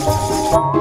Música